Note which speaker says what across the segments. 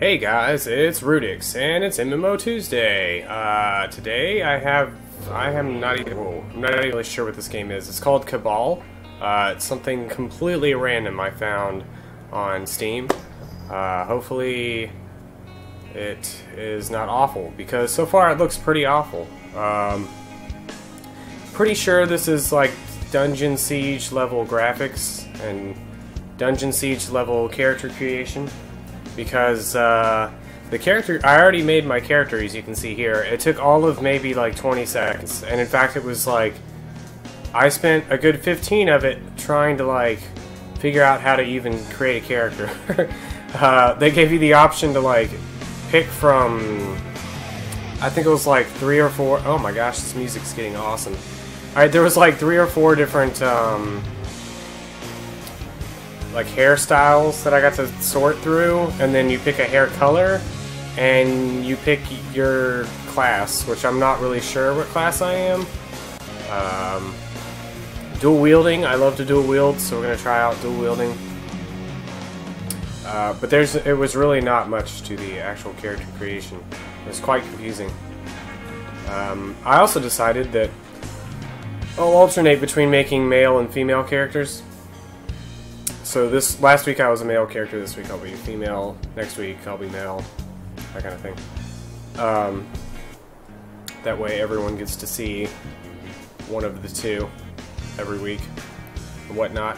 Speaker 1: Hey guys, it's Rudyxx, and it's MMO Tuesday. Uh, today I have, I am not even, whoa, I'm not even really sure what this game is. It's called Cabal. Uh, it's something completely random I found on Steam. Uh, hopefully it is not awful, because so far it looks pretty awful. Um, pretty sure this is like Dungeon Siege level graphics and Dungeon Siege level character creation because uh, the character I already made my character as you can see here. It took all of maybe like 20 seconds, and in fact it was like I spent a good 15 of it trying to like figure out how to even create a character. uh, they gave you the option to like pick from I think it was like three or four. Oh my gosh, this music's getting awesome. All right, there was like three or four different. Um, like hairstyles that I got to sort through, and then you pick a hair color, and you pick your class, which I'm not really sure what class I am. Um, dual wielding, I love to dual wield, so we're gonna try out dual wielding. Uh, but there's, it was really not much to the actual character creation. It was quite confusing. Um, I also decided that I'll alternate between making male and female characters so this last week I was a male character. This week I'll be female. Next week I'll be male. That kind of thing. Um, that way everyone gets to see one of the two every week and whatnot.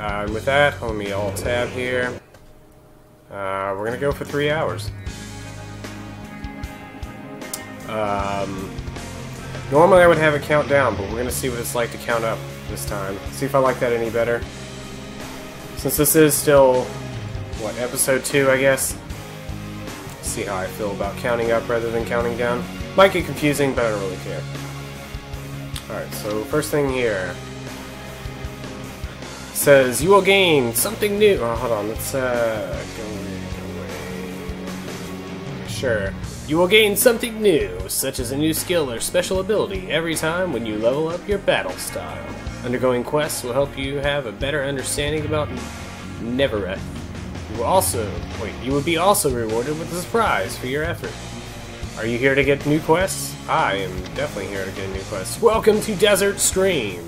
Speaker 1: Uh, and with that, let me alt tab here. Uh, we're gonna go for three hours. Um, normally I would have a countdown, but we're gonna see what it's like to count up this time. See if I like that any better. Since this is still, what, episode 2, I guess? See how I feel about counting up rather than counting down. Might get confusing, but I don't really care. Alright, so first thing here. Says, you will gain something new. Oh, hold on, let's, uh, go away. Sure. You will gain something new, such as a new skill or special ability, every time when you level up your battle style. Undergoing quests will help you have a better understanding about Nevareth. You will also wait. You will be also rewarded with a surprise for your effort. Are you here to get new quests? I am definitely here to get new quests. Welcome to Desert Scream.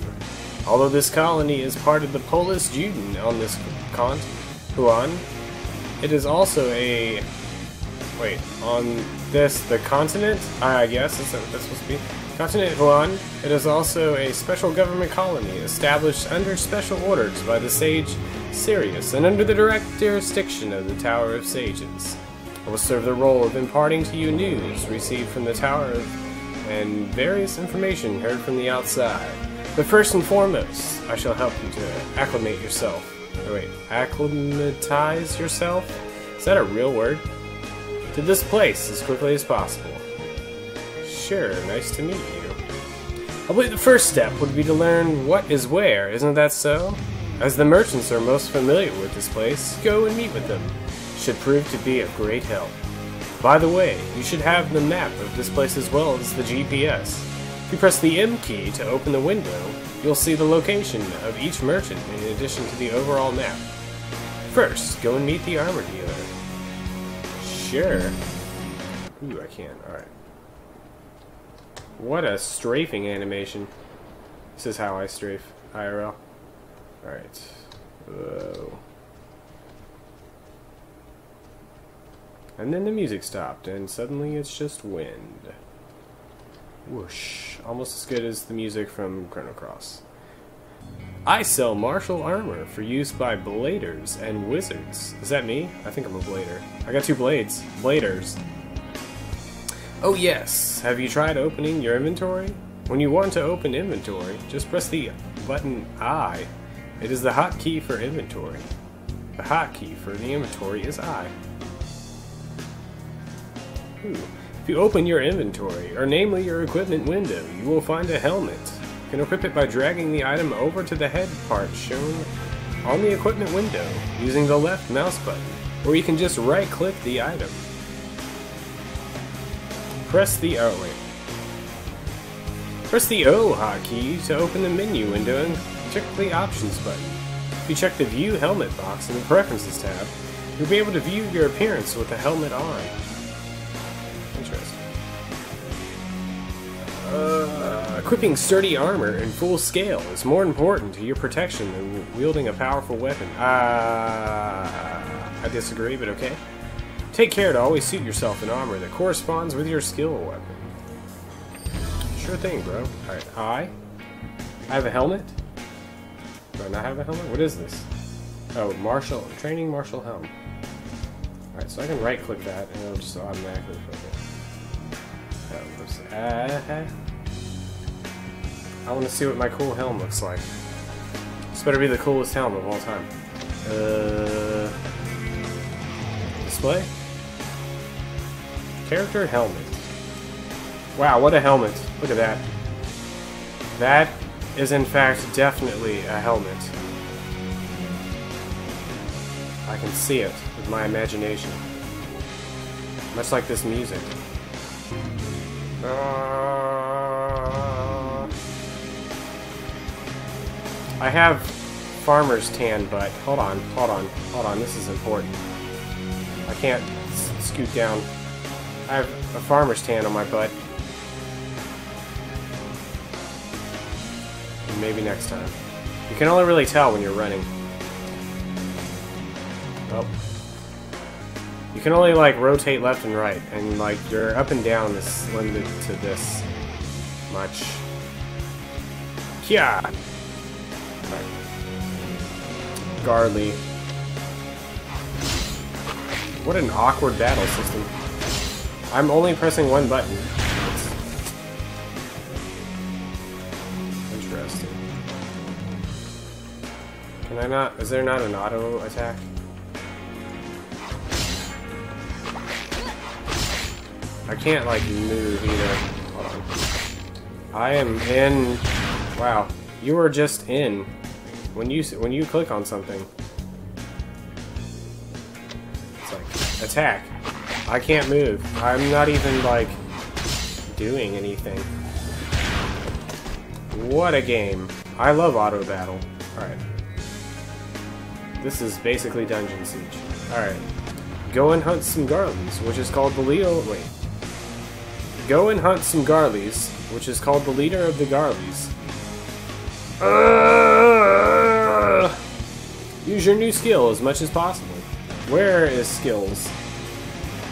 Speaker 1: Although this colony is part of the Polis Juden on this con, Huan, it is also a wait on this the continent. I guess is that what that's supposed to be? Continent Huan, it is also a special government colony established under special orders by the sage Sirius and under the direct jurisdiction of the Tower of Sages. I will serve the role of imparting to you news received from the Tower and various information heard from the outside. But first and foremost, I shall help you to acclimate yourself. Oh wait, acclimatize yourself? Is that a real word? To this place as quickly as possible. Sure, nice to meet you. Uh, I believe the first step would be to learn what is where, isn't that so? As the merchants are most familiar with this place, go and meet with them. Should prove to be of great help. By the way, you should have the map of this place as well as the GPS. If you press the M key to open the window, you'll see the location of each merchant in addition to the overall map. First, go and meet the armor dealer. Sure. Ooh, I can. Alright. What a strafing animation. This is how I strafe IRL. Alright. Whoa. And then the music stopped, and suddenly it's just wind. Whoosh. Almost as good as the music from Chrono Cross. I sell martial armor for use by bladers and wizards. Is that me? I think I'm a blader. I got two blades. Bladers. Oh yes, have you tried opening your inventory? When you want to open inventory, just press the button I. It is the hotkey for inventory. The hotkey for the inventory is I. Ooh. If you open your inventory, or namely your equipment window, you will find a helmet. You can equip it by dragging the item over to the head part shown on the equipment window using the left mouse button, or you can just right click the item. Press the O. Wait. Press the O hotkey to open the menu window and check the options button. If you check the view helmet box in the preferences tab, You'll be able to view your appearance with the helmet on. Interesting. Uh, equipping sturdy armor in full scale is more important to your protection than wielding a powerful weapon. Uh, I disagree, but okay. Take care to always suit yourself in armor that corresponds with your skill or weapon. Sure thing, bro. Alright, I. I have a helmet. Do I not have a helmet? What is this? Oh, martial. Training martial helm. Alright, so I can right click that and it'll just automatically put it. Oh, whoops. Uh, I want to see what my cool helm looks like. This better be the coolest helm of all time. Uh, display? Character helmet. Wow, what a helmet. Look at that. That is in fact definitely a helmet. I can see it with my imagination. Much like this music. Uh, I have farmer's tan, but hold on, hold on, hold on, this is important. I can't scoot down. I have a farmer's tan on my butt. Maybe next time. You can only really tell when you're running. Oh. You can only like rotate left and right, and like your up and down is limited to this much. Yeah. Garly. What an awkward battle system. I'm only pressing one button. Interesting. Can I not? Is there not an auto attack? I can't like move either. I am in. Wow, you are just in. When you when you click on something, it's like attack. I can't move. I'm not even like doing anything. What a game! I love auto battle. All right. This is basically Dungeon Siege. All right. Go and hunt some Garleys, which is called the Leo. Wait. Go and hunt some Garleys, which is called the leader of the Garleys. Uh, use your new skill as much as possible. Where is skills?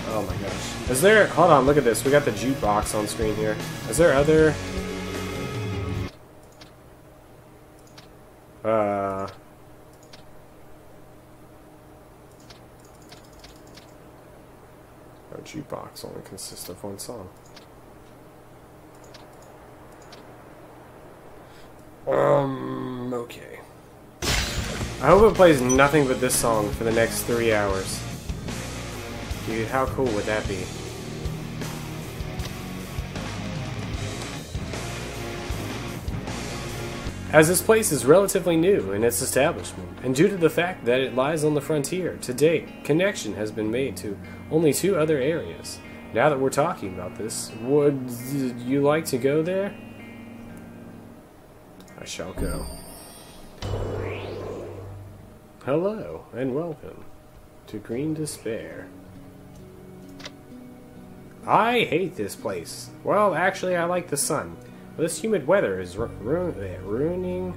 Speaker 1: Oh my gosh. Is there... Hold on, look at this. We got the jukebox on screen here. Is there other... Uh... Our jukebox only consists of one song. Um, okay. I hope it plays nothing but this song for the next three hours. Dude, how cool would that be? As this place is relatively new in its establishment, and due to the fact that it lies on the frontier, to date, connection has been made to only two other areas. Now that we're talking about this, would you like to go there? I shall go. Hello, and welcome to Green Despair. I hate this place. Well, actually, I like the sun. This humid weather is ru ru ruining...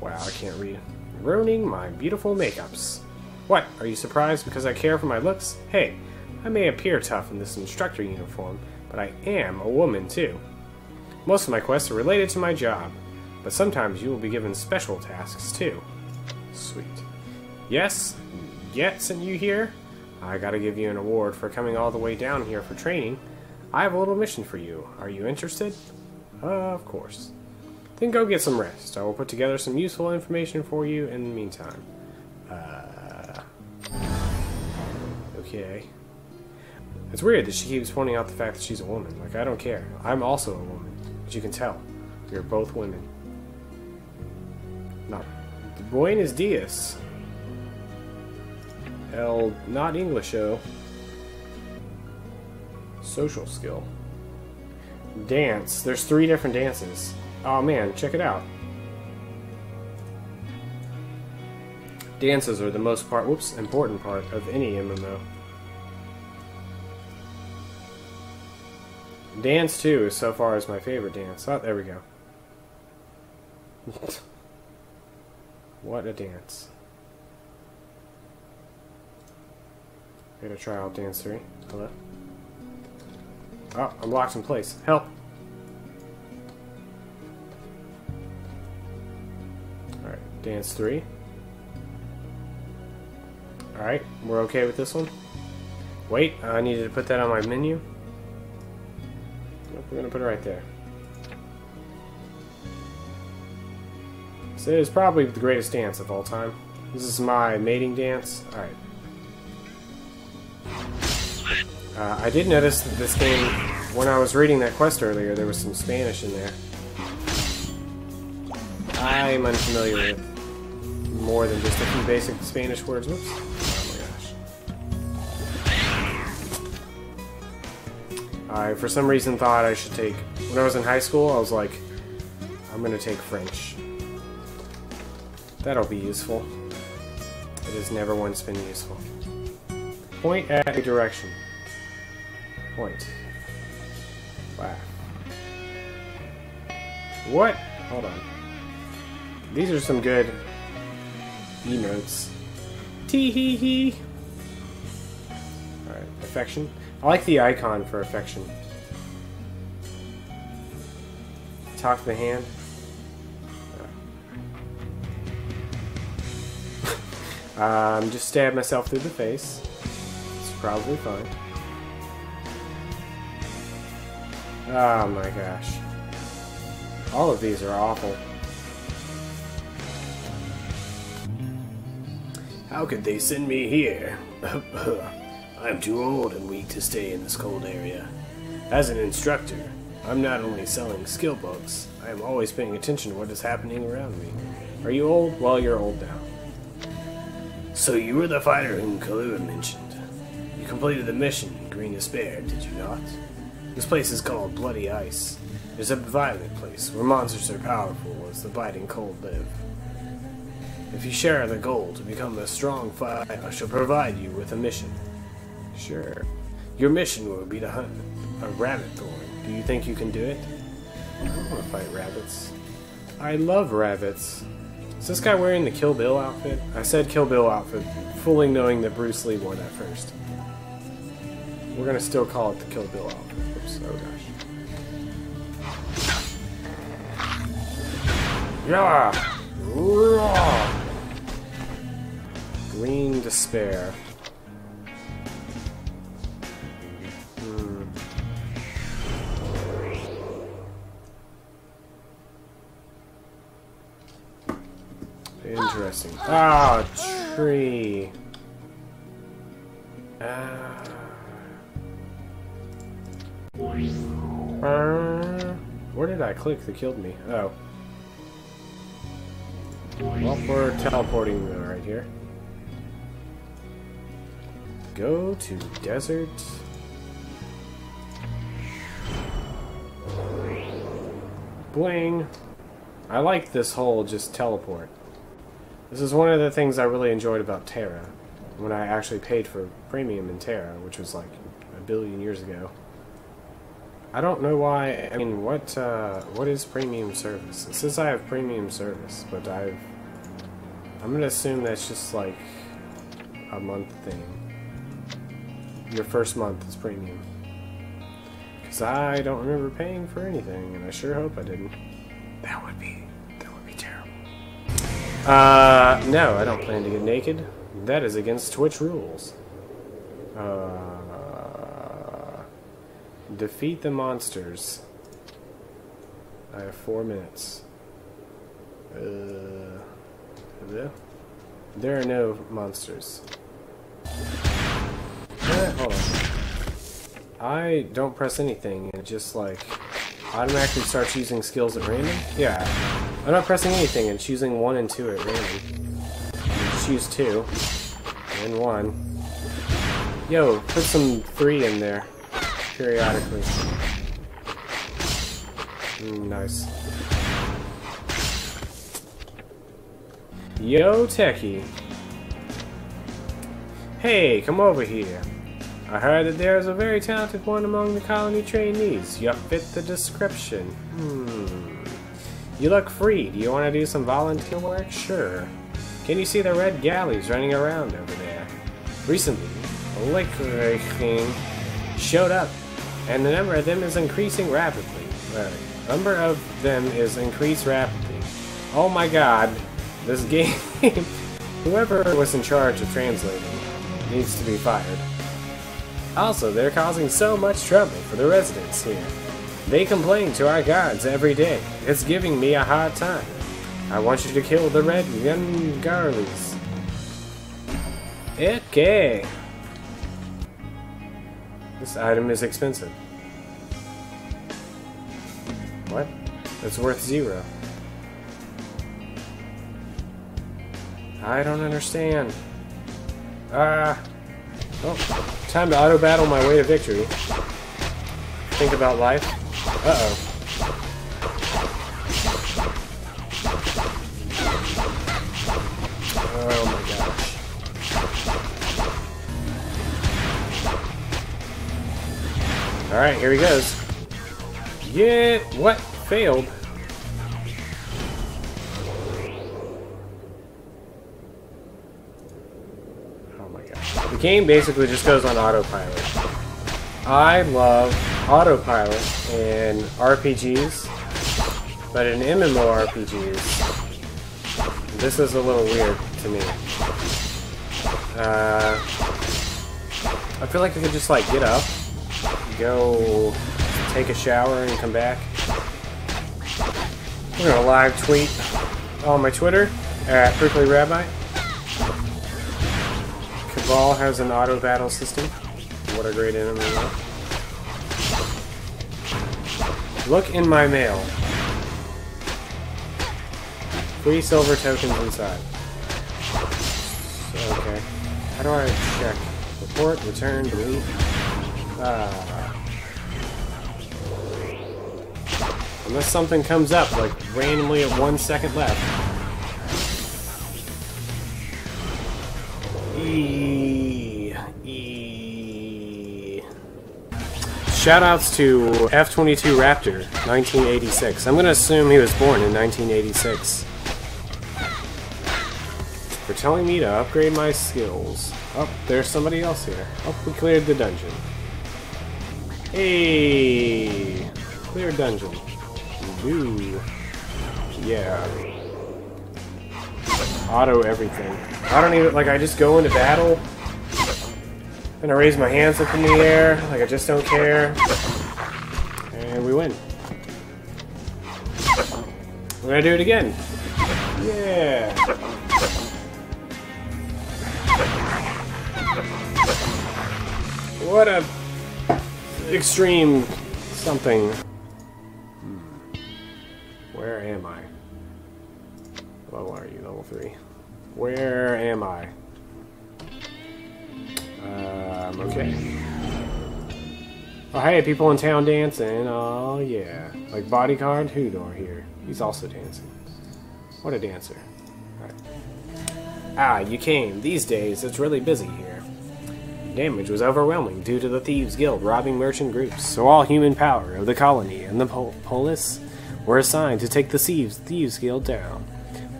Speaker 1: Wow, I can't read. Ruining my beautiful makeups. What, are you surprised because I care for my looks? Hey, I may appear tough in this instructor uniform, but I am a woman too. Most of my quests are related to my job, but sometimes you will be given special tasks too. Sweet. Yes, yet sent you here? I gotta give you an award for coming all the way down here for training. I have a little mission for you. Are you interested? Uh, of course. Then go get some rest. I will put together some useful information for you in the meantime. Uh, okay. It's weird that she keeps pointing out the fact that she's a woman. Like, I don't care. I'm also a woman. As you can tell. Are both women. Not. Buenos dias. El not English, oh. Social skill. Dance. There's three different dances. Oh man, check it out. Dances are the most part, whoops, important part of any MMO. Dance 2 is so far is my favorite dance. Oh, there we go. what a dance. I gotta try out dance 3. Hello? Oh, I'm locked in place. Help! Alright, dance 3. Alright, we're okay with this one. Wait, I needed to put that on my menu. Nope, we're gonna put it right there. So it is probably the greatest dance of all time. This is my mating dance. Alright. Uh, I did notice that this game, when I was reading that quest earlier, there was some Spanish in there. I'm unfamiliar with more than just a few basic Spanish words. Whoops. Oh my gosh. I, for some reason, thought I should take... When I was in high school, I was like, I'm going to take French. That'll be useful. It has never once been useful. Point at a direction. Point. Wow. What? Hold on. These are some good emotes. Tee hee hee. Alright, affection. I like the icon for affection. Talk to the hand. Um, just stab myself through the face. It's probably fine. Oh my gosh. All of these are awful. How could they send me here? I'm too old and weak to stay in this cold area. As an instructor, I'm not only selling skill books, I am always paying attention to what is happening around me. Are you old? Well, you're old now. So you were the fighter whom Kalua mentioned. You completed the mission in Green Despair, did you not? This place is called Bloody Ice. It's a violent place where monsters are powerful as the biting cold live. If you share the goal to become a strong fighter, I shall provide you with a mission. Sure. Your mission will be to hunt a rabbit thorn. Do you think you can do it? I don't want to fight rabbits. I love rabbits. Is this guy wearing the Kill Bill outfit? I said Kill Bill outfit, fully knowing that Bruce Lee wore that first. We're gonna still call it the Kill Bill outfit. Oops, oh gosh. Yeah! Green Despair. Interesting. Ah, oh, tree. Uh, uh, where did I click that killed me? Oh. Well, we're teleporting right here. Go to desert. Bling. I like this whole just teleport. This is one of the things I really enjoyed about TERA, when I actually paid for premium in TERA, which was like a billion years ago. I don't know why, I mean, what, uh, what is premium service? It says I have premium service, but I've, I'm gonna assume that's just like a month thing. Your first month is premium. Because I don't remember paying for anything, and I sure hope I didn't. That would be uh, no, I don't plan to get naked. That is against Twitch rules. Uh, defeat the monsters. I have four minutes. Uh? There are no monsters. Eh, hold on. I don't press anything, it just like automatically starts using skills at random? Yeah. I'm not pressing anything and choosing 1 and 2 at random. Choose 2. And 1. Yo, put some 3 in there. Periodically. Mm, nice. Yo, Techie. Hey, come over here. I heard that there's a very talented one among the colony trainees. You fit the description. Hmm. You look free. Do you want to do some volunteer work? Sure. Can you see the red galleys running around over there? Recently, king showed up, and the number of them is increasing rapidly. Uh, number of them is increased rapidly. Oh my god, this game... Whoever was in charge of translating needs to be fired. Also, they're causing so much trouble for the residents here. They complain to our gods every day. It's giving me a hard time. I want you to kill the red Gungarlies. Okay. This item is expensive. What? It's worth zero. I don't understand. Ah. oh, time to auto battle my way to victory. Think about life. Uh oh. Oh my gosh. Alright, here he goes. Yeah, what? Failed. Oh my gosh. The game basically just goes on autopilot. I love autopilot in RPGs, but in MMORPGs, this is a little weird to me. Uh, I feel like I could just like get up, go take a shower and come back. I'm gonna live tweet on my Twitter at Prickly Rabbi. Cabal has an auto battle system. What a great enemy. Look in my mail. Free silver tokens inside. Okay. How do I check? Report, return, delete. Ah. Unless something comes up, like randomly at one second left. Shoutouts to F-22 Raptor, 1986. I'm to assume he was born in 1986. For telling me to upgrade my skills. Oh, there's somebody else here. Oh, we cleared the dungeon. Hey! Clear dungeon. Ooh. Yeah. Auto everything. I don't even, like, I just go into battle, I'm gonna raise my hands up in the air, like I just don't care. And we win. We're gonna do it again. Yeah. What a extreme something. Where am I? Level are you? Level 3. Where am I? Um, okay. Oh, hey, people in town dancing. Oh, yeah. Like bodyguard Hudor here. He's also dancing. What a dancer. Right. Ah, you came. These days, it's really busy here. Damage was overwhelming due to the Thieves Guild robbing merchant groups, so all human power of the colony and the pol polis were assigned to take the Thieves, Thieves Guild down.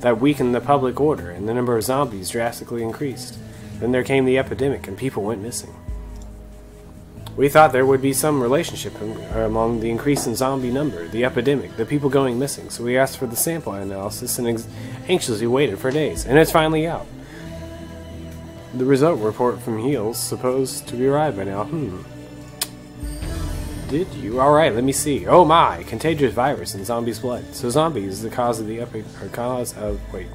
Speaker 1: That weakened the public order, and the number of zombies drastically increased. Then there came the epidemic, and people went missing. We thought there would be some relationship among the increase in zombie number, the epidemic, the people going missing, so we asked for the sample analysis and anxiously waited for days, and it's finally out. The result report from Heels supposed to be arrived by now. Hmm. Did you? Alright, let me see. Oh my! Contagious virus in zombies' blood. So zombies is the cause of the epi- or cause of wait.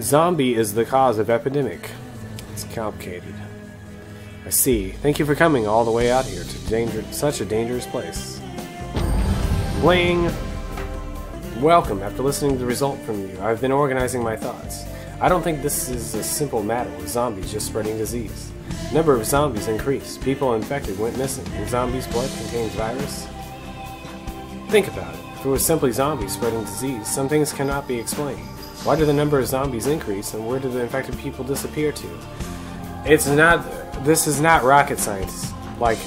Speaker 1: Zombie is the cause of epidemic. It's complicated. I see. Thank you for coming all the way out here to danger such a dangerous place. Bling! Welcome. After listening to the result from you, I've been organizing my thoughts. I don't think this is a simple matter with zombies just spreading disease. Number of zombies increased, people infected went missing, and zombies' blood contains virus. Think about it. If it was simply zombies spreading disease, some things cannot be explained. Why do the number of zombies increase, and where do the infected people disappear to? It's not. This is not rocket science. Like,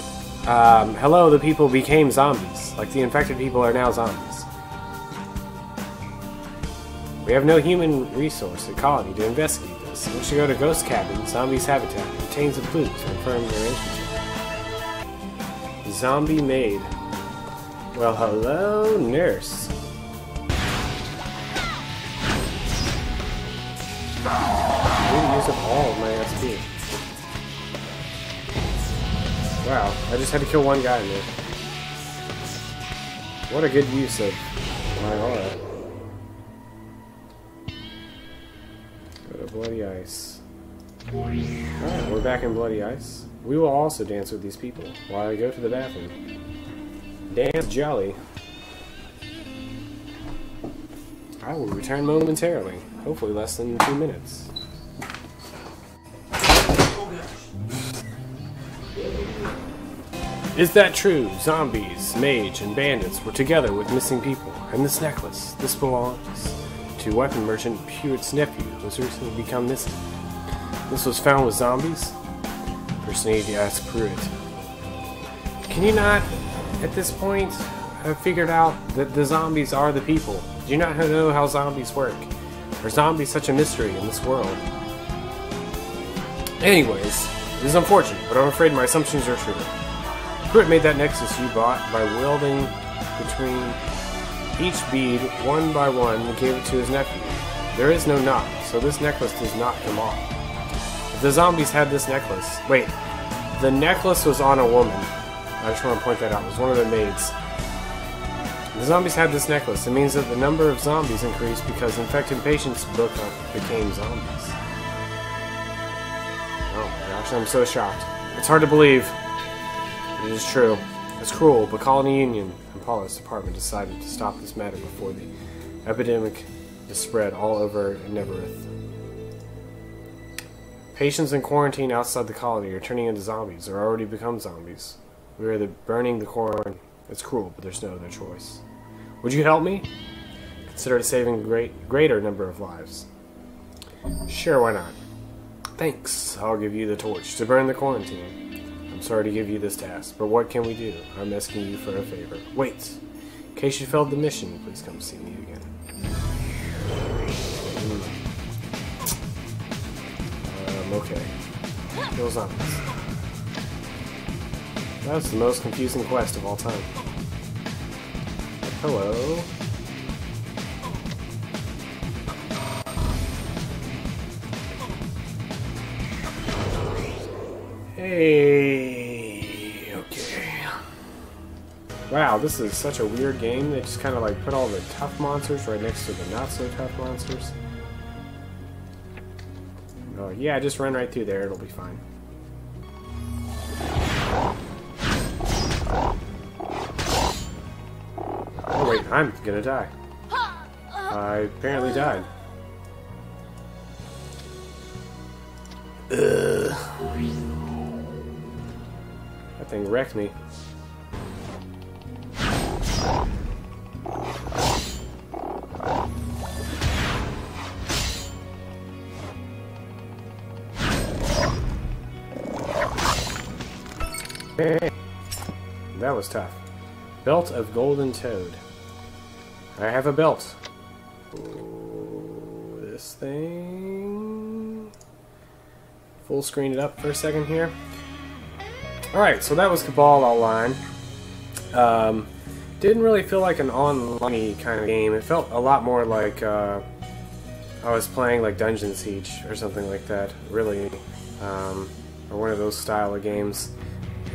Speaker 1: um, hello, the people became zombies. Like, the infected people are now zombies. We have no human resource ecology to investigate this. We should go to Ghost Cabin, Zombies Habitat. Contains a clue to confirm the relationship. Zombie maid. Well, hello, nurse. I to use up all of my SP. Wow, I just had to kill one guy in there. What a good use of my aura. Go to Bloody Ice. Alright, we're back in Bloody Ice. We will also dance with these people while I go to the bathroom. Dance jolly. I will return momentarily. Hopefully less than two minutes. Is that true? Zombies, mage, and bandits were together with missing people. And this necklace, this belongs to weapon merchant Pewett's nephew, who has recently become missing. This was found with zombies? Person 80 asked Pruitt. Can you not, at this point, have figured out that the zombies are the people? Do you not know how zombies work? Are zombies such a mystery in this world? Anyways, it is unfortunate, but I'm afraid my assumptions are true. Pruitt made that nexus you bought by welding between each bead one by one and gave it to his nephew. There is no knot, so this necklace does not come off. If the zombies had this necklace... Wait, the necklace was on a woman. I just want to point that out. It was one of the maids. The zombies had this necklace. It means that the number of zombies increased because infected patients became zombies. Oh gosh, I'm so shocked. It's hard to believe. It is true. It's cruel, but Colony Union and Polis department decided to stop this matter before the epidemic is spread all over Nevareth. Patients in quarantine outside the colony are turning into zombies or already become zombies. We are the burning the core. It's cruel, but there's no other choice. Would you help me? Consider saving a great, greater number of lives. Sure, why not? Thanks. I'll give you the torch to burn the quarantine. I'm sorry to give you this task, but what can we do? I'm asking you for a favor. Wait. In case you failed the mission, please come see me again. Mm. Um, okay. Zombies. That was the most confusing quest of all time. Hello. Hey. Okay. Wow, this is such a weird game. They just kind of like put all the tough monsters right next to the not so tough monsters. Oh, yeah, just run right through there. It'll be fine. I'm gonna die. I apparently died. Ugh. That thing wrecked me. That was tough. Belt of Golden Toad. I have a belt. Ooh, this thing... Full screen it up for a second here. Alright, so that was Cabal Online. Um, didn't really feel like an online kind of game. It felt a lot more like uh, I was playing like Dungeon Siege or something like that, really. Um, or one of those style of games.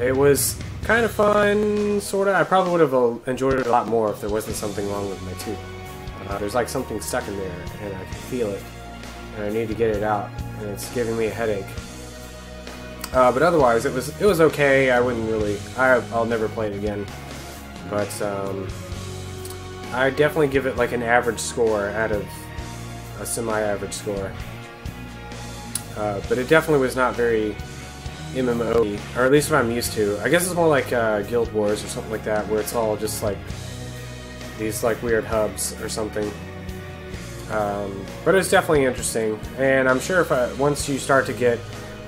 Speaker 1: It was kind of fun, sort of. I probably would have uh, enjoyed it a lot more if there wasn't something wrong with my tooth. Uh, there's like something stuck in there, and I can feel it, and I need to get it out, and it's giving me a headache. Uh, but otherwise, it was it was okay. I wouldn't really. I, I'll never play it again. But um, I definitely give it like an average score out of a semi-average score. Uh, but it definitely was not very MMO, or at least what I'm used to. I guess it's more like uh, Guild Wars or something like that, where it's all just like these like weird hubs or something. Um, but it's definitely interesting, and I'm sure if I, once you start to get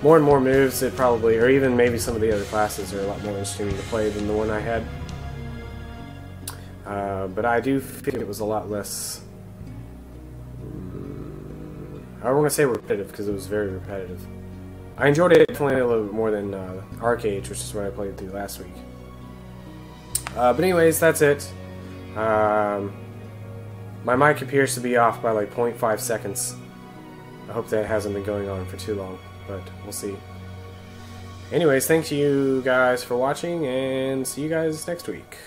Speaker 1: more and more moves, it probably, or even maybe some of the other classes are a lot more interesting to play than the one I had. Uh, but I do feel it was a lot less. mm, I don't want to say repetitive because it was very repetitive. I enjoyed it definitely a little bit more than uh, Arcade, which is what I played through last week. Uh, but anyways, that's it. Um, my mic appears to be off by like 0.5 seconds. I hope that hasn't been going on for too long, but we'll see. Anyways, thank you guys for watching, and see you guys next week.